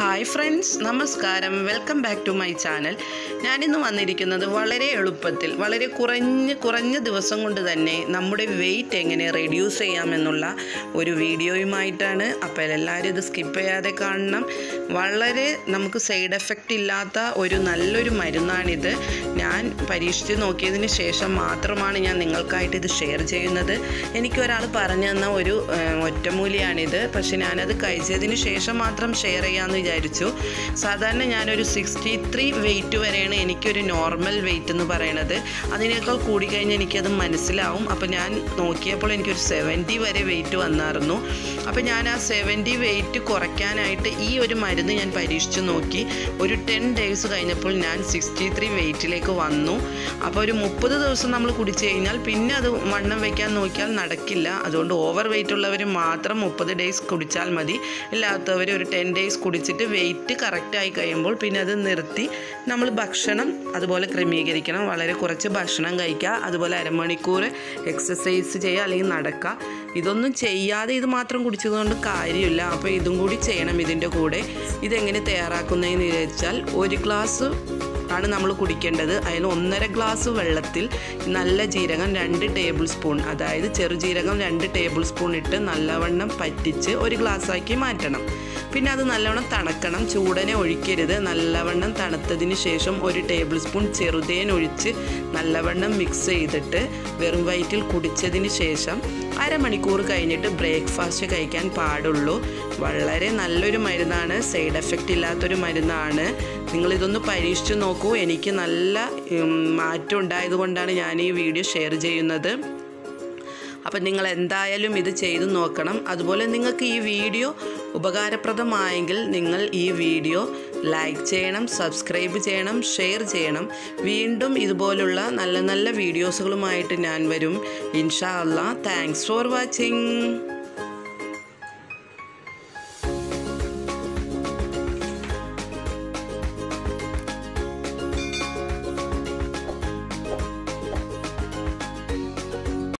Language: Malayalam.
ഹായ് ഫ്രണ്ട്സ് നമസ്കാരം. Welcome back to my channel ഞാനിന്ന് വന്നിരിക്കുന്നത് വളരെ എളുപ്പത്തിൽ വളരെ കുറഞ്ഞ കുറഞ്ഞ ദിവസം കൊണ്ട് തന്നെ നമ്മുടെ വെയിറ്റ് എങ്ങനെ റെഡ്യൂസ് ചെയ്യാമെന്നുള്ള ഒരു വീഡിയോയുമായിട്ടാണ്. അപ്പോൾ എല്ലാവരും ഇത് സ്കിപ്പ് ചെയ്യാതെ കാണണം. വളരെ നമുക്ക് സൈഡ് എഫക്റ്റ് ഇല്ലാത്ത ഒരു നല്ലൊരു മരുന്നാണിത്. ഞാൻ പരീക്ഷിച്ച് നോക്കിയതിന് ശേഷം മാത്രമാണ് ഞാൻ നിങ്ങൾക്കായിട്ട് ഇത് ഷെയർ ചെയ്യുന്നത്. എനിക്ക് ഒരാൾ പറഞ്ഞു തന്ന ഒരു ഒറ്റമൂലിയാണിത്. പക്ഷെ ഞാനത് കഴിച്ചതിന് ശേഷം മാത്രം ഷെയർ ചെയ്യാമെന്ന് വിചാരിച്ചു. സാധാരണ ഞാനൊരു സിക്സ്റ്റി ത്രീ വെയിറ്റ് വരെയാണ് എനിക്കൊരു നോർമൽ വെയിറ്റ് എന്ന് പറയണത്. അതിനേക്കാൾ കൂടിക്കഴിഞ്ഞാൽ എനിക്കത് മനസ്സിലാവും. അപ്പോൾ ഞാൻ നോക്കിയപ്പോൾ എനിക്കൊരു സെവന്റി വരെ വെയിറ്റ് വന്നായിരുന്നു. അപ്പോൾ ഞാൻ ആ സെവന്റി വെയിറ്റ് കുറയ്ക്കാനായിട്ട് ഈ ഒരു മരുന്ന് ഞാൻ പരീക്ഷിച്ച് നോക്കി. ഒരു ടെൻ ഡേയ്സ് കഴിഞ്ഞപ്പോൾ ഞാൻ സിക്സ്റ്റി ത്രീ വെയിറ്റിലേക്ക് വന്നു. അപ്പോൾ ഒരു മുപ്പത് ദിവസം നമ്മൾ കുടിച്ചു കഴിഞ്ഞാൽ പിന്നെ അത് വണ്ണം വയ്ക്കാൻ നോക്കിയാൽ നടക്കില്ല. അതുകൊണ്ട് ഓവർ വെയിറ്റ് ഉള്ളവർ മാത്രം മുപ്പത് ഡേയ്സ് കുടിച്ചാൽ മതി. ഇല്ലാത്തവർ ഒരു ടെൻ ഡേയ്സ് കുടിച്ചിട്ട് വെയിറ്റ് കറക്റ്റായി കഴിയുമ്പോൾ പിന്നെ അത് നിർത്തി നമ്മൾ ഭക്ഷണം അതുപോലെ ക്രമീകരിക്കണം. വളരെ കുറച്ച് ഭക്ഷണം കഴിക്കുക അതുപോലെ അരമണിക്കൂർ എക്സസൈസ് ചെയ്യുക അല്ലെങ്കിൽ നടക്കുക. ഇതൊന്നും ചെയ്യാതെ ഇത് മാത്രം കുടിച്ചതുകൊണ്ട് കാര്യമില്ല. അപ്പോൾ ഇതും കൂടി ചെയ്യണം ഇതിന്റെ കൂടെ. ഇതെങ്ങനെ തയ്യാറാക്കുന്നതെന്ന് വെച്ചാൽ ഒരു ഗ്ലാസ് ആണ് നമ്മൾ കുടിക്കേണ്ടത്. അതിന് ഒന്നര ഗ്ലാസ് വെള്ളത്തിൽ നല്ല ജീരകം രണ്ട് ടേബിൾ സ്പൂൺ അതായത് ചെറുജീരകം രണ്ട് ടേബിൾ സ്പൂൺ ഇട്ട് നല്ലവണ്ണം പറ്റിച്ച് ഒരു ഗ്ലാസ്സാക്കി മാറ്റണം. പിന്നെ അത് നല്ലവണ്ണം തണക്കണം. ചൂടനെ ഒഴിക്കരുത്. നല്ലവണ്ണം തണുത്തതിന് ശേഷം ഒരു ടേബിൾ സ്പൂൺ ചെറുതേൻ ഒഴിച്ച് നല്ലവണ്ണം മിക്സ് ചെയ്തിട്ട് വെറും വയറ്റിൽ കുടിച്ചതിന് ശേഷം അരമണിക്കൂർ കഴിഞ്ഞിട്ട് ബ്രേക്ക്ഫാസ്റ്റ് കഴിക്കാൻ പാടുള്ളൂ. വളരെ നല്ലൊരു മരുന്നാണ്. സൈഡ് എഫക്റ്റ് ഇല്ലാത്തൊരു മരുന്നാണ്. നിങ്ങളിതൊന്ന് പരീക്ഷിച്ച് നോക്കൂ. എനിക്ക് നല്ല മാറ്റം ഉണ്ടായത് കൊണ്ടാണ് ഞാൻ ഈ വീഡിയോ ഷെയർ ചെയ്യുന്നത്. അപ്പം നിങ്ങൾ എന്തായാലും ഇത് ചെയ്തു നോക്കണം. അതുപോലെ നിങ്ങൾക്ക് ഈ വീഡിയോ ഉപകാരപ്രദമായെങ്കിൽ നിങ്ങൾ ഈ വീഡിയോ ലൈക്ക് ചെയ്യണം സബ്സ്ക്രൈബ് ചെയ്യണം ഷെയർ ചെയ്യണം. വീണ്ടും ഇതുപോലുള്ള നല്ല നല്ല വീഡിയോസുകളുമായിട്ട് ഞാൻ വരും. ഇൻഷാ അല്ലാ താങ്ക്സ് ഫോർ വാച്ചിങ്.